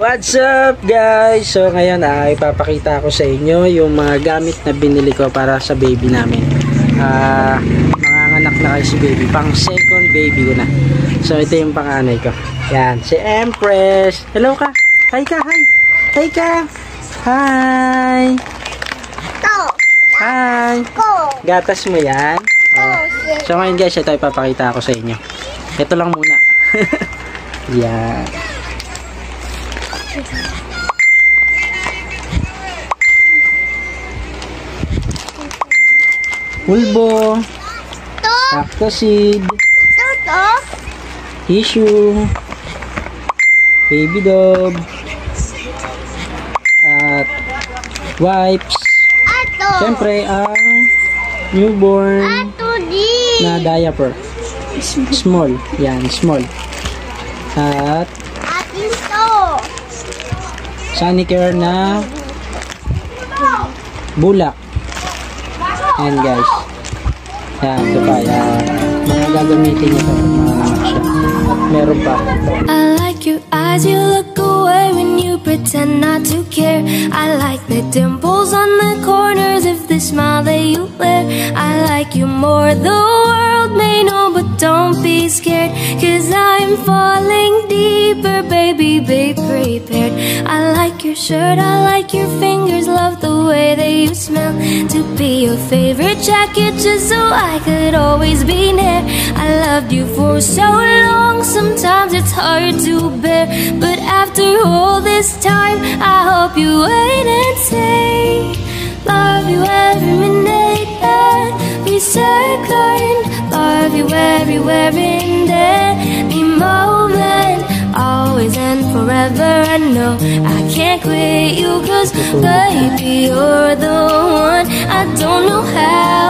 What's up guys? So ngayon ay ipapakita ko sa inyo yung mga gamit na binili ko para sa baby namin. Ah, manganganak na kayo si baby. Pang second baby ko na. So ito yung panganay ko. Yan, si Empress. Hello ka. Hi ka, hi. Hi ka. Hi. Go! Hi. Go! Gatas mo yan. Go! So ngayon guys, ito ipapakita ko sa inyo. Ito lang muna. yan. Pulbo, To! cactuseed, To! To! tissue, baby dog, at wipes. Ato! Siyempre, ang newborn Ato di! na diaper. Small. Yan, small. At! Sanicare na bulak. Yan guys. Yan, ito pa. Yan. Mga gagamitin niyo ito. Mga. Meron pa. I like your eyes, you look away when you pretend not to care. I like the dimples on the corners of the smile that you wear. I like you more, the world may know, but don't be scared. Cause I'm falling deeper, baby, be prepared. I like your shirt, I like your fingers, love the way that you smell. To be your favorite jacket, just so I could always be near. I loved you for so long, sometimes it's hard to bear. But after all this time, I hope you wait and say, Love you every minute everywhere in any moment. Always and forever. I know I can't quit you, cause baby, you're the one. I don't know how